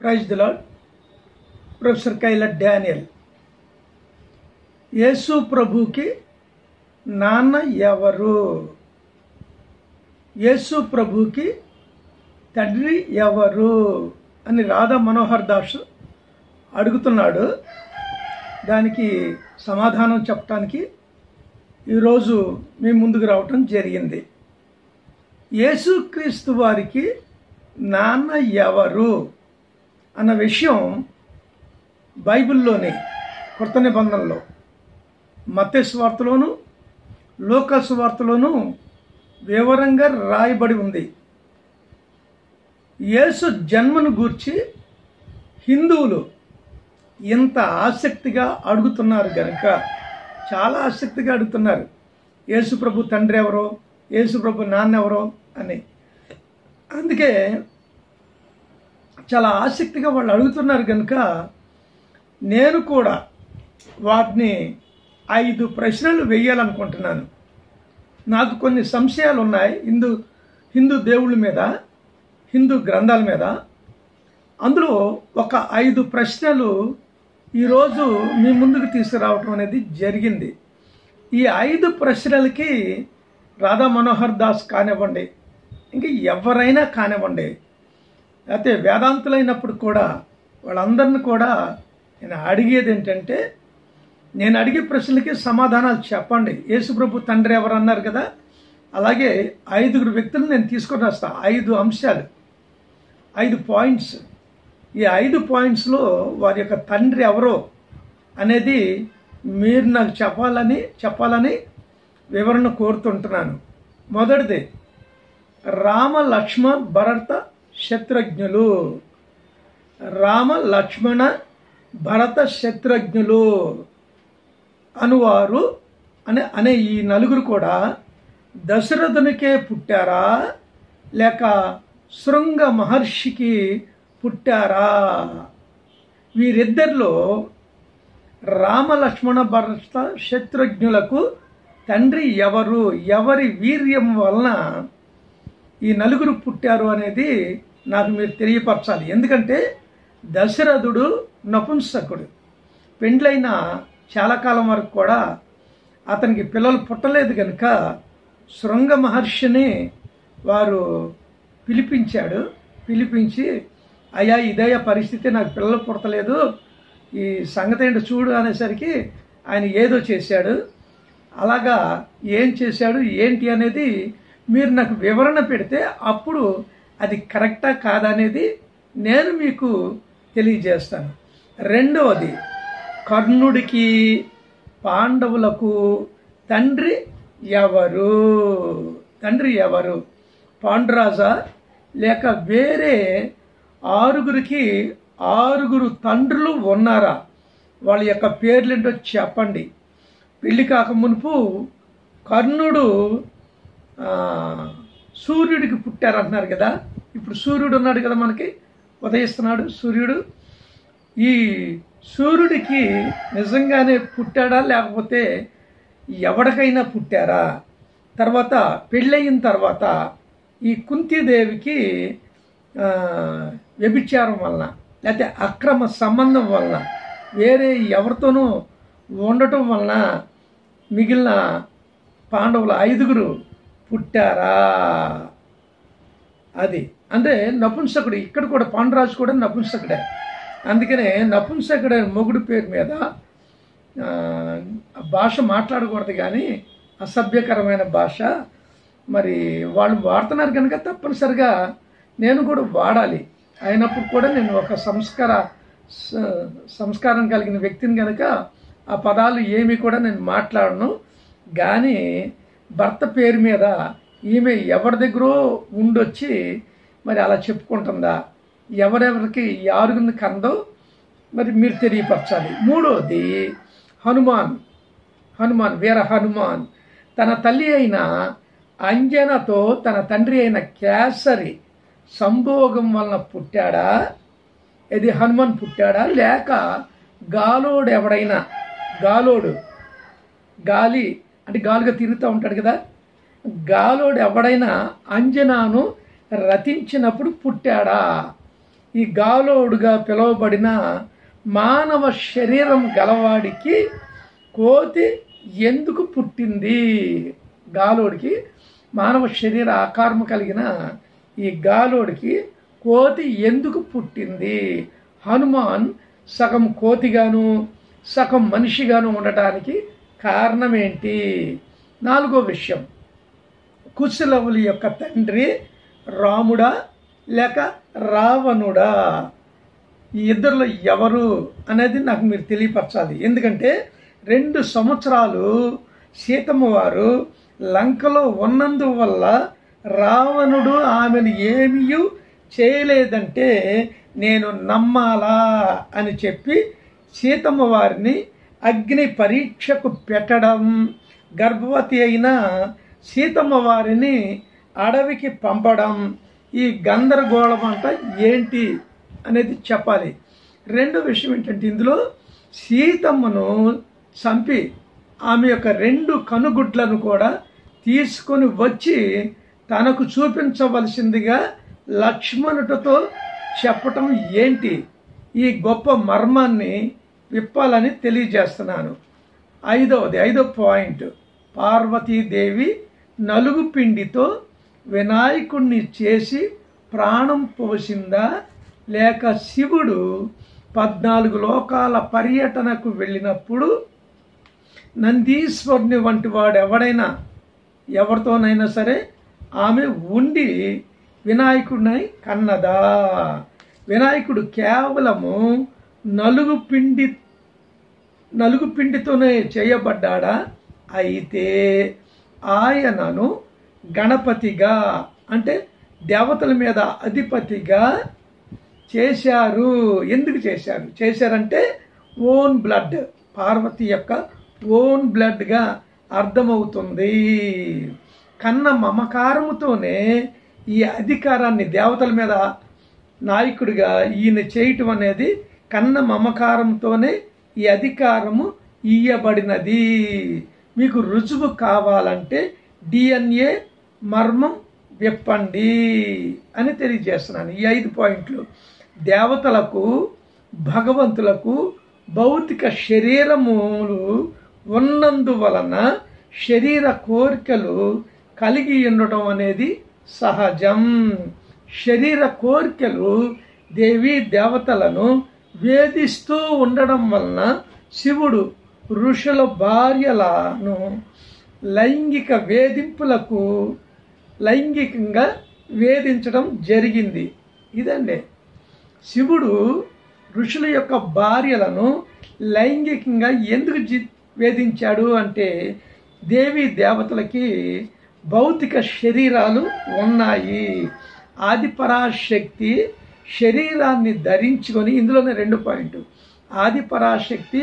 Praise the professor Kyle Daniel. యేసు ప్రభుకి నాన్న ఎవరు? యేసు ప్రభుకి తండ్రి ఎవరు? అని రాధా మనోహర్ దాస్ అడుగుతున్నాడు. దానికి సమాధానం చెప్పడానికి ఈరోజు మీ ముందుకు రావటం జరిగింది. యేసుక్రీస్తు వారికి నాన్న ఎవరు? అన్న విషయం బైబిల్లోని కొత్త నిబంధనలో మత్తేసు వార్తలోను లోకస్ వార్తలోను వివరంగా రాయబడి ఉంది. యేసు జన్మను గూర్చి హిందువులు ఇంత ఆసక్తిగా అడుగుతున్నారు కనుక చాలా ఆసక్తిగా అడుగుతున్నారు. యేసుప్రభు తండ్రి ఎవరో యేసుప్రభు నాన్న ఎవరో అని. అందుకే చాలా ఆసక్తిగా వాళ్ళు అడుగుతున్నారు కనుక నేను కూడా వాటిని ఐదు ప్రశ్నలు వేయాలనుకుంటున్నాను. నాకు కొన్ని సంశయాలు ఉన్నాయి. హిందూ హిందూ దేవుళ్ళ మీద హిందూ గ్రంథాల మీద. అందులో ఒక ఐదు ప్రశ్నలు ఈరోజు మీ ముందుకు తీసుకురావటం అనేది జరిగింది. ఈ ఐదు ప్రశ్నలకి రాధా మనోహర్ దాస్ కానివ్వండి ఇంకా ఎవరైనా కానివ్వండి అయితే వేదాంతులైనప్పుడు కూడా వాళ్ళందరిని కూడా నేను అడిగేది ఏంటంటే నేను అడిగే ప్రశ్నలకి సమాధానాలు చెప్పండి. యేసుప్రభు తండ్రి ఎవరు అన్నారు కదా? అలాగే ఐదుగురు వ్యక్తులను నేను తీసుకొని వస్తా ఐదు అంశాలు. ఐదు పాయింట్స్. ఈ ఐదు పాయింట్స్లో వారి యొక్క తండ్రి ఎవరో అనేది మీరు నాకు చెప్పాలని చెప్పాలని వివరణ కోరుతుంటున్నాను. మొదటిది రామ లక్ష్మణ్ భరత శత్రుఘ్నులు. రామ లక్ష్మణ భరత శత్రుఘ్నులు అనువారు. అనే అనే ఈ నలుగురు కూడా దశరథునికే పుట్టారా? లేక శృంగ మహర్షికి పుట్టారా? వీరిద్దరిలో రామ లక్ష్మణ భరత శత్రుఘ్నులకు తండ్రి ఎవరు? ఎవరి వీర్యం వలన ఈ నలుగురు పుట్టారు అనేది నాకు మీరు తెలియపరచాలి. ఎందుకంటే దశరథుడు నపుంసకుడు. పెండ్లైన చాలా కాలం వరకు కూడా అతనికి పిల్లలు పుట్టలేదు కనుక శృంగ మహర్షిని వారు పిలిపించాడు. పిలిపించి అయ్యా ఇదయ్యా పరిస్థితి నాకు పిల్లలు పుట్టలేదు. ఈ సంగతి ఏంటో చూడు అనేసరికి ఆయన ఏదో చేశాడు. అలాగా ఏం చేశాడు? ఏంటి అనేది మీరు నాకు వివరణ పెడితే అప్పుడు అది కరెక్టా కాదా అనేది నేను మీకు తెలియజేస్తాను. రెండవది కర్ణుడికి పాండవులకు తండ్రి ఎవరు? తండ్రి ఎవరు? పాండురాజా లేక వేరే ఆరుగురికి ఆరుగురు తండ్రులు ఉన్నారా? వాళ్ళ యొక్క పేర్లేంటో చెప్పండి. పెళ్ళి కాక మునుపు కర్ణుడు సూర్యుడికి పుట్టారంటున్నారు కదా. ఇప్పుడు సూర్యుడు ఉన్నాడు కదా మనకి. ఉదయిస్తున్నాడు సూర్యుడు. ఈ సూర్యుడికి నిజంగానే పుట్టాడా లేకపోతే ఎవడికైనా పుట్టారా? తర్వాత పెళ్ళయిన తర్వాత ఈ కుంతీదేవికి వ్యభిచారం వలన లేకపోతే అక్రమ సంబంధం వలన వేరే ఎవరితోనూ ఉండటం వలన మిగిలిన పాండవుల ఐదుగురు పుట్టారా? అది. అంటే నపుంసకుడు ఇక్కడ కూడా పాండురాజు కూడా నపుంసకుడే. అందుకనే నపుంసకుడే మొగుడు పేరు మీద భాష మాట్లాడకూడదు కానీ అసభ్యకరమైన భాష. మరి వాళ్ళు వాడుతున్నారు కనుక తప్పనిసరిగా నేను కూడా వాడాలి. అయినప్పుడు కూడా నేను ఒక సంస్కార సంస్కారం కలిగిన వ్యక్తిని కనుక ఆ పదాలు ఏమి కూడా నేను మాట్లాడను. కానీ భర్త పేరు మీద ఈమె ఎవరి దగ్గర ఉండొచ్చి మరి అలా చెప్పుకుంటుందా? ఎవరెవరికి ఆరుగురిని కందో మరి మీరు తెలియపరచాలి. మూడోది హనుమాన్. హనుమాన్ వీర హనుమాన్. తన తల్లి అయిన అంజనతో తన తండ్రి అయిన కేసరి సంభోగం వలన పుట్టాడా? ఇది హనుమాన్ పుట్టాడా? లేక గాలోడు ఎవడైనా? గాలోడు. గాలి అంటే గాలుగా తిరుగుతూ ఉంటాడు కదా. గాలోడు ఎవడైనా అంజనాను రతించినప్పుడు పుట్టాడా? ఈ గాలోడుగా పిలువబడిన మానవ శరీరం గలవాడికి కోతి ఎందుకు పుట్టింది? గాలోడికి మానవ శరీర ఆకారం కలిగిన ఈ గాలోడికి కోతి ఎందుకు పుట్టింది? హనుమాన్ సగం కోతిగాను సగం మనిషిగాను ఉండటానికి కారణం ఏంటి నాలుగో విషయం. కుశలవుల యొక్క తండ్రి రాముడా లేక రావణుడా? ఈ ఇద్దరిలో ఎవరు అనేది నాకు మీరు తెలియపరచాలి. ఎందుకంటే రెండు సంవత్సరాలు సీతమ్మ వారు లంకలో ఉన్నందువల్ల రావణుడు ఆమెను ఏమీ చేయలేదంటే నేను నమ్మాలా అని చెప్పి సీతమ్మ వారిని అగ్ని పరీక్షకు పెట్టడం గర్భవతి అయిన సీతమ్మ వారిని అడవికి పంపడం ఈ గందరగోళం అంట ఏంటి అనేది చెప్పాలి. రెండో విషయం ఏంటంటే ఇందులో సీతమ్మను చంపి ఆమె యొక్క రెండు కనుగుడ్లను కూడా తీసుకొని వచ్చి తనకు చూపించవలసిందిగా లక్ష్మణుడితో చెప్పటం ఏంటి? ఈ గొప్ప మర్మాన్ని విప్పాలని తెలియజేస్తున్నాను. ఐదవది ఐదో పాయింట్. పార్వతీదేవి నలుగు పిండితో వినాయకుణ్ణి చేసి ప్రాణం పోసిందా? లేక శివుడు పద్నాలుగు లోకాల పర్యటనకు వెళ్ళినప్పుడు నందీశ్వరుని వంటి వాడు ఎవడైనా ఎవరితోనైనా సరే ఆమె ఉండి వినాయకుడిని కన్నదా? వినాయకుడు కేవలము నలుగు పిండి నలుగు పిండితోనే చేయబడ్డాడా? అయితే ఆయనను గణపతిగా అంటే దేవతల మీద అధిపతిగా చేశారు. ఎందుకు చేశారు? చేశారంటే ఓన్ బ్లడ్ పార్వతి యొక్క ఓన్ బ్లడ్గా అర్థమవుతుంది. కన్న మమకారముతోనే ఈ అధికారాన్ని దేవతల మీద నాయకుడిగా ఈయన చేయటం అనేది కన్న మమకారంతోనే ఈ అధికారము ఇయ్యబడినది. మీకు రుజువు కావాలంటే డిఎన్ఏ మర్మం విప్పండి అని తెలియజేస్తున్నాను ఈ ఐదు పాయింట్లు. దేవతలకు భగవంతులకు భౌతిక శరీరములు ఉన్నందువలన శరీర కోరికలు కలిగి ఉండటం అనేది సహజం. శరీర కోరికలు దేవీ దేవతలను వేధిస్తూ ఉండడం వలన శివుడు ఋషుల భార్యలను లైంగిక వేధింపులకు లైంగికంగా వేధించడం జరిగింది. ఇదండి. శివుడు ఋషుల యొక్క భార్యలను లైంగికంగా ఎందుకు జి వేధించాడు అంటే దేవి దేవతలకి భౌతిక శరీరాలు ఉన్నాయి. ఆదిపరాశక్తి శరీరాన్ని ధరించుకొని ఇందులోనే రెండు పాయింట్. ఆదిపరాశక్తి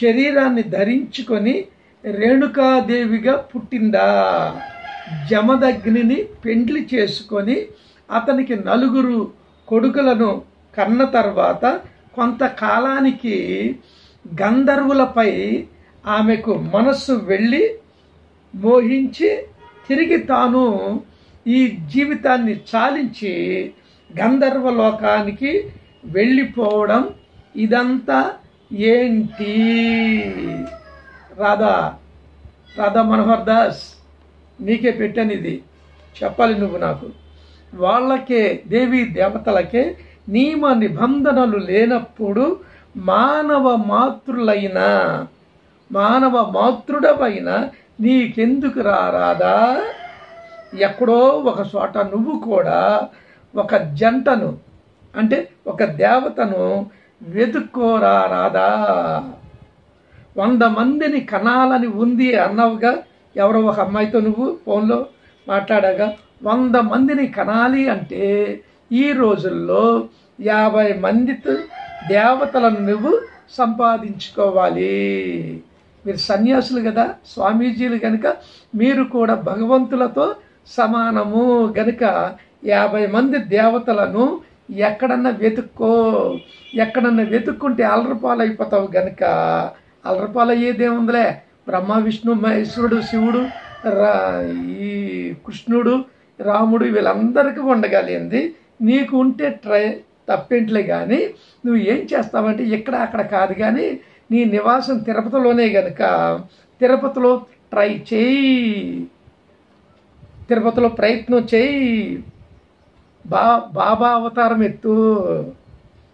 శరీరాన్ని ధరించుకొని రేణుకాదేవిగా పుట్టిందా? జమదగ్నిని పెండ్లి చేసుకొని అతనికి నలుగురు కొడుకులను కన్న తర్వాత కొంతకాలానికి గంధర్వులపై ఆమెకు మనస్సు వెళ్ళి మోహించి తిరిగి తాను ఈ జీవితాన్ని చాలించి గంధర్వ లోకానికి వెళ్ళిపోవడం ఇదంతా ఏంటి? రాధా రాధా మనోహర్ దాస్ నీకే పెట్టాను ఇది చెప్పాలి నువ్వు నాకు. వాళ్ళకే దేవి దేవతలకే నియమ నిబంధనలు లేనప్పుడు మానవ మాతృలైన మానవ మాతృడవైన నీకెందుకు రారాదా ఎక్కడో ఒక చోట నువ్వు కూడా ఒక జంటను అంటే ఒక దేవతను వెతుక్కోరా రాదా వంద మందిని కనాలని ఉంది అన్నావుగా. ఎవరో ఒక అమ్మాయితో నువ్వు ఫోన్లో మాట్లాడగా వంద మందిని కనాలి అంటే ఈ రోజుల్లో యాభై మందితో దేవతలను నువ్వు సంపాదించుకోవాలి. మీరు సన్యాసులు కదా స్వామీజీలు కనుక మీరు కూడా భగవంతులతో సమానము గనుక యాభై మంది దేవతలను ఎక్కడన్నా వెతుక్కో ఎక్కడన్నా వెతుక్కుంటే అలరపాలైపోతావు గనక అలరపాలయ్యేదేముందిలే బ్రహ్మ విష్ణు మహేశ్వరుడు శివుడు రా ఈ కృష్ణుడు రాముడు వీళ్ళందరికీ ఉండగలిగింది నీకు ఉంటే ట్రై తప్పేంట్లే కానీ నువ్వు ఏం చేస్తావంటే ఇక్కడ అక్కడ కాదు కానీ నీ నివాసం తిరుపతిలోనే గనుక తిరుపతిలో ట్రై చేయి. తిరుపతిలో ప్రయత్నం చేయి. బా బాబా అవతారం ఎత్తు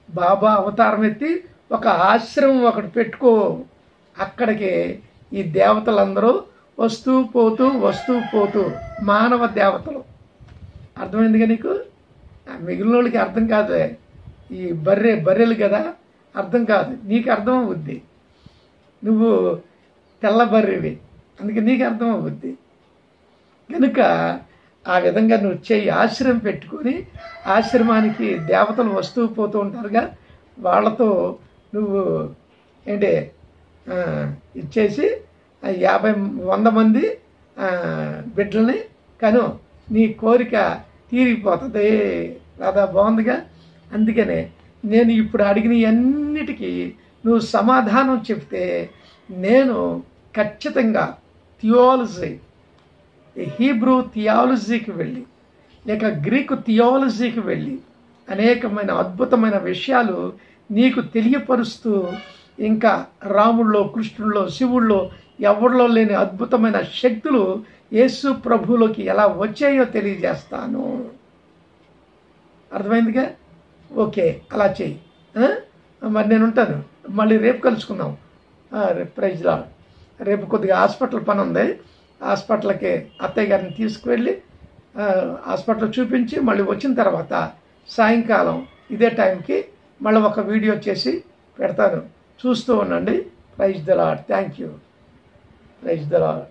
బాబా అవతారం ఎత్తి ఒక ఆశ్రమం ఒకటి పెట్టుకో. అక్కడికి ఈ దేవతలందరూ వస్తూ పోతూ వస్తూ పోతూ మానవ దేవతలు. అర్థమైందిగా నీకు? ఆ మిగిలిన వాళ్ళకి అర్థం కాదు ఈ బర్రె బర్రెలు కదా అర్థం కాదు. నీకు అర్థం అవుద్ది నువ్వు తెల్ల బర్రెవి. అందుకే నీకు అర్థం అవుద్ది కనుక ఆ విధంగా నువ్వు చేయి ఆశ్రమం పెట్టుకొని ఆశ్రమానికి దేవతలు వస్తూ పోతూ ఉంటారుగా వాళ్ళతో నువ్వు ఏంటి ఇచ్చేసి యాభై వంద మంది బిడ్డల్ని కను. నీ కోరిక తీరిపోతుంది రాదా బాగుందిగా? అందుకనే నేను ఇప్పుడు అడిగిన అన్నిటికీ నువ్వు సమాధానం చెప్తే నేను ఖచ్చితంగా థియాలజీ హీబ్రూ థియాలజీకి వెళ్ళి లేక గ్రీకు థియాలజీకి వెళ్ళి అనేకమైన అద్భుతమైన విషయాలు నీకు తెలియపరుస్తూ ఇంకా రాముల్లో కృష్ణుల్లో శివుల్లో ఎవరిలో లేని అద్భుతమైన శక్తులు యేసు ప్రభువులోకి ఎలా వచ్చాయో తెలియజేస్తాను. అర్థమైందిగా? ఓకే అలా చేయి. మరి నేను ఉంటాను మళ్ళీ రేపు కలుసుకుందాం. ఆ, రేపు ప్రైజ్లా రేపు కొద్దిగా హాస్పిటల్ పని ఉంది హాస్పిటల్కి అత్తయ్య గారిని తీసుకువెళ్ళి హాస్పిటల్ చూపించి మళ్ళీ వచ్చిన తర్వాత సాయంకాలం ఇదే టైంకి మళ్ళీ ఒక వీడియో చేసి పెడతాను. చూస్తూ ఉండండి. Praise the lord thank you. Praise the lord